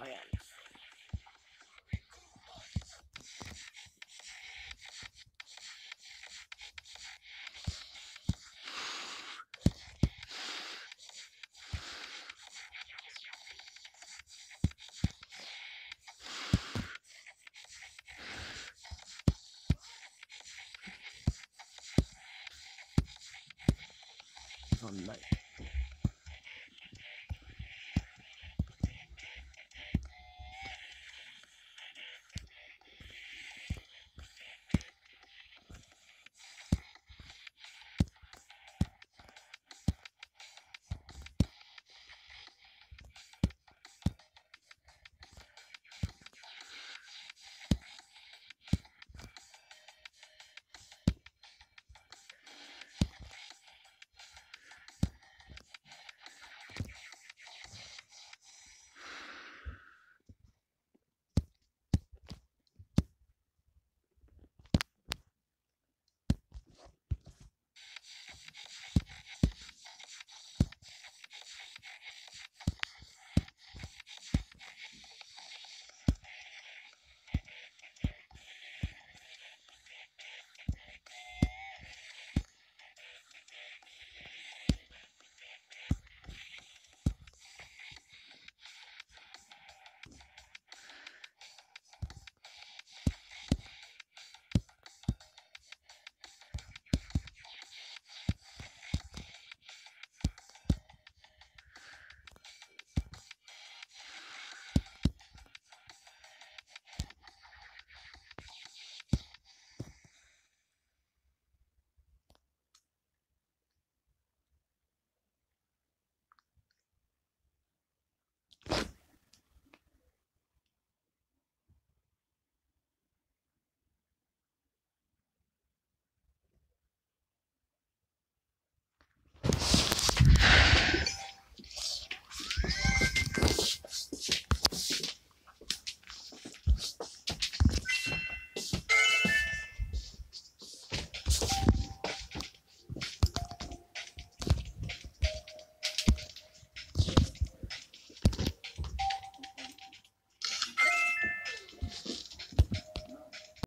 ayarlar. on life.